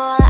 i